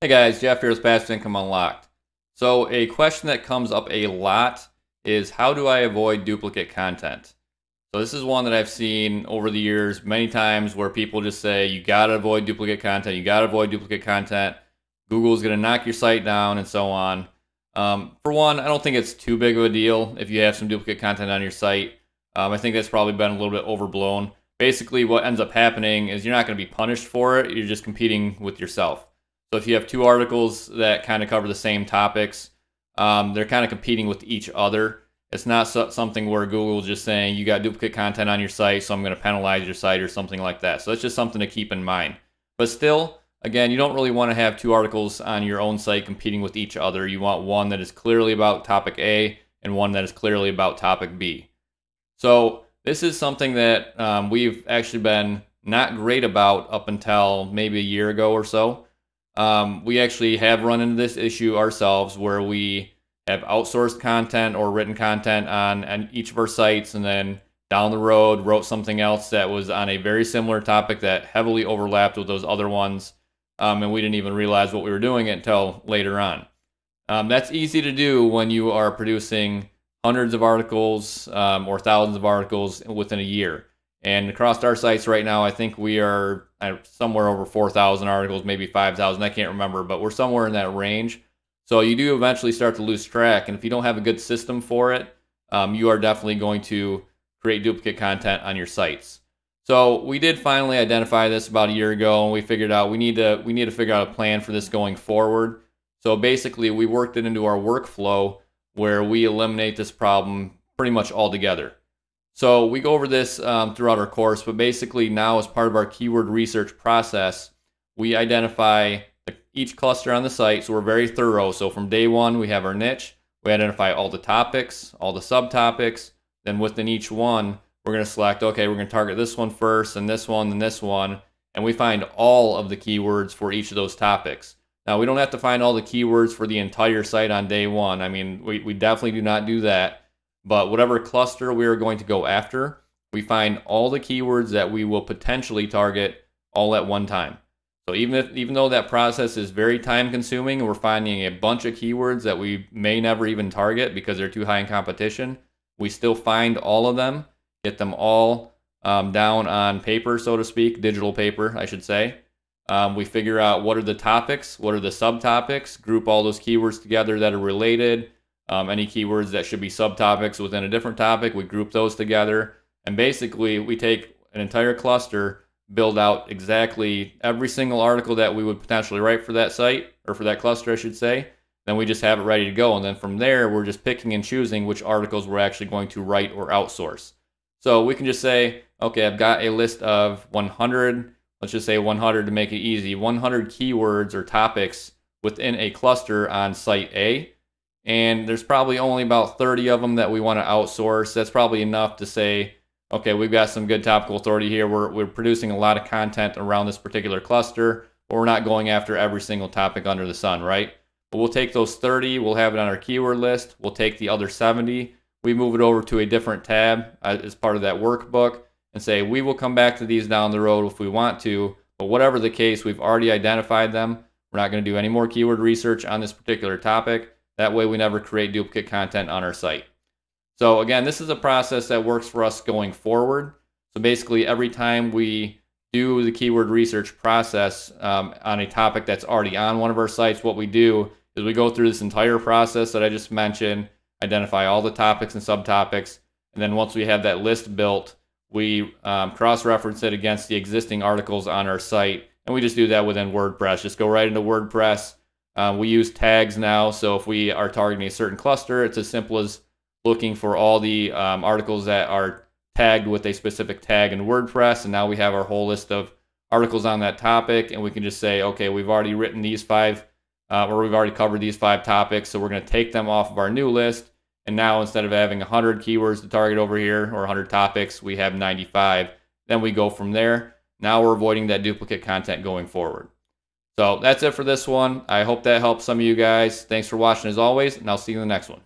Hey guys, Jeff here with Passive Income Unlocked. So a question that comes up a lot is how do I avoid duplicate content? So this is one that I've seen over the years many times where people just say you gotta avoid duplicate content, you gotta avoid duplicate content. Google's gonna knock your site down and so on. Um, for one, I don't think it's too big of a deal if you have some duplicate content on your site. Um, I think that's probably been a little bit overblown. Basically, what ends up happening is you're not going to be punished for it. You're just competing with yourself. So if you have two articles that kind of cover the same topics, um, they're kind of competing with each other. It's not so, something where Google is just saying you got duplicate content on your site, so I'm going to penalize your site or something like that. So that's just something to keep in mind. But still, again, you don't really want to have two articles on your own site competing with each other. You want one that is clearly about topic A and one that is clearly about topic B. So this is something that um, we've actually been not great about up until maybe a year ago or so. Um, we actually have run into this issue ourselves where we have outsourced content or written content on, on each of our sites and then down the road wrote something else that was on a very similar topic that heavily overlapped with those other ones. Um, and we didn't even realize what we were doing until later on. Um, that's easy to do when you are producing hundreds of articles um, or thousands of articles within a year. And across our sites right now, I think we are somewhere over 4,000 articles, maybe 5,000. I can't remember, but we're somewhere in that range. So you do eventually start to lose track. And if you don't have a good system for it, um, you are definitely going to create duplicate content on your sites. So we did finally identify this about a year ago, and we figured out we need to we need to figure out a plan for this going forward. So basically, we worked it into our workflow where we eliminate this problem pretty much altogether. So we go over this um, throughout our course, but basically now as part of our keyword research process, we identify each cluster on the site. So we're very thorough. So from day one, we have our niche. We identify all the topics, all the subtopics. Then within each one, we're going to select, okay, we're going to target this one first, and this one, and this one. And we find all of the keywords for each of those topics. Now, we don't have to find all the keywords for the entire site on day one. I mean, we, we definitely do not do that. But whatever cluster we are going to go after, we find all the keywords that we will potentially target all at one time. So even if even though that process is very time consuming, we're finding a bunch of keywords that we may never even target because they're too high in competition. We still find all of them, get them all um, down on paper, so to speak, digital paper, I should say. Um, we figure out what are the topics, what are the subtopics, group all those keywords together that are related, um, any keywords that should be subtopics within a different topic, we group those together. And basically, we take an entire cluster, build out exactly every single article that we would potentially write for that site, or for that cluster, I should say. Then we just have it ready to go. And then from there, we're just picking and choosing which articles we're actually going to write or outsource. So we can just say, okay, I've got a list of 100, let's just say 100 to make it easy, 100 keywords or topics within a cluster on site A and there's probably only about 30 of them that we want to outsource. That's probably enough to say, okay, we've got some good topical authority here. We're, we're producing a lot of content around this particular cluster, but we're not going after every single topic under the sun, right? But we'll take those 30, we'll have it on our keyword list. We'll take the other 70, we move it over to a different tab uh, as part of that workbook and say, we will come back to these down the road if we want to. But whatever the case, we've already identified them. We're not going to do any more keyword research on this particular topic. That way we never create duplicate content on our site. So again, this is a process that works for us going forward. So basically every time we do the keyword research process um, on a topic that's already on one of our sites, what we do is we go through this entire process that I just mentioned, identify all the topics and subtopics, and then once we have that list built, we um, cross-reference it against the existing articles on our site, and we just do that within WordPress. Just go right into WordPress, um, we use tags now, so if we are targeting a certain cluster, it's as simple as looking for all the um, articles that are tagged with a specific tag in WordPress, and now we have our whole list of articles on that topic, and we can just say, okay, we've already written these five, uh, or we've already covered these five topics, so we're going to take them off of our new list, and now instead of having 100 keywords to target over here, or 100 topics, we have 95. Then we go from there. Now we're avoiding that duplicate content going forward. So that's it for this one. I hope that helps some of you guys. Thanks for watching as always, and I'll see you in the next one.